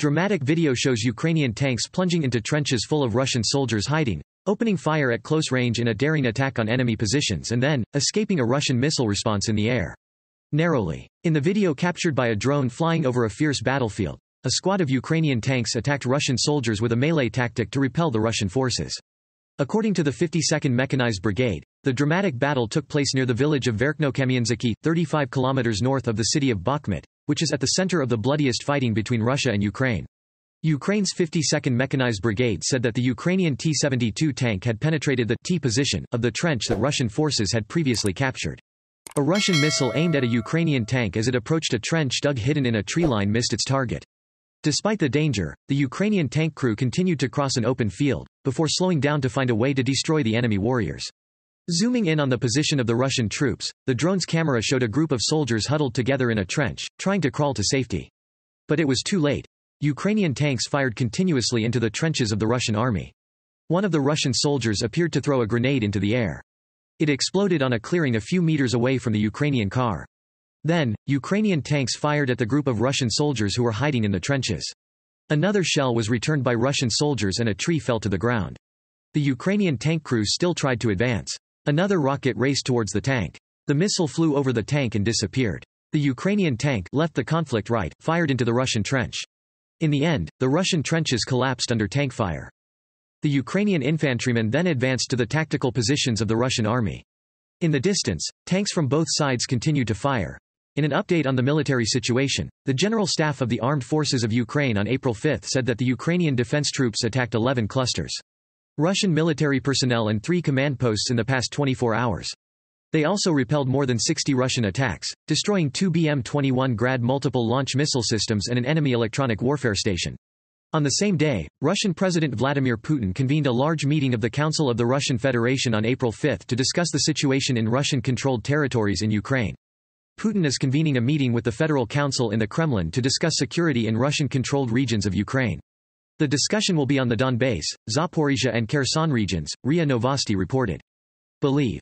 Dramatic video shows Ukrainian tanks plunging into trenches full of Russian soldiers hiding, opening fire at close range in a daring attack on enemy positions and then, escaping a Russian missile response in the air. Narrowly. In the video captured by a drone flying over a fierce battlefield, a squad of Ukrainian tanks attacked Russian soldiers with a melee tactic to repel the Russian forces. According to the 52nd Mechanized Brigade, the dramatic battle took place near the village of Verkhnokamienzyki, 35 kilometers north of the city of Bakhmut, which is at the center of the bloodiest fighting between Russia and Ukraine. Ukraine's 52nd Mechanized Brigade said that the Ukrainian T-72 tank had penetrated the T position of the trench that Russian forces had previously captured. A Russian missile aimed at a Ukrainian tank as it approached a trench dug hidden in a tree line missed its target. Despite the danger, the Ukrainian tank crew continued to cross an open field, before slowing down to find a way to destroy the enemy warriors. Zooming in on the position of the Russian troops, the drone's camera showed a group of soldiers huddled together in a trench, trying to crawl to safety. But it was too late. Ukrainian tanks fired continuously into the trenches of the Russian army. One of the Russian soldiers appeared to throw a grenade into the air. It exploded on a clearing a few meters away from the Ukrainian car. Then, Ukrainian tanks fired at the group of Russian soldiers who were hiding in the trenches. Another shell was returned by Russian soldiers and a tree fell to the ground. The Ukrainian tank crew still tried to advance. Another rocket raced towards the tank. The missile flew over the tank and disappeared. The Ukrainian tank left the conflict right, fired into the Russian trench. In the end, the Russian trenches collapsed under tank fire. The Ukrainian infantrymen then advanced to the tactical positions of the Russian army. In the distance, tanks from both sides continued to fire. In an update on the military situation, the General Staff of the Armed Forces of Ukraine on April 5 said that the Ukrainian defense troops attacked 11 clusters. Russian military personnel and three command posts in the past 24 hours. They also repelled more than 60 Russian attacks, destroying two BM-21 Grad multiple launch missile systems and an enemy electronic warfare station. On the same day, Russian President Vladimir Putin convened a large meeting of the Council of the Russian Federation on April 5 to discuss the situation in Russian-controlled territories in Ukraine. Putin is convening a meeting with the Federal Council in the Kremlin to discuss security in Russian-controlled regions of Ukraine. The discussion will be on the Donbass, Zaporizhia and Kherson regions, RIA Novosti reported. Believe.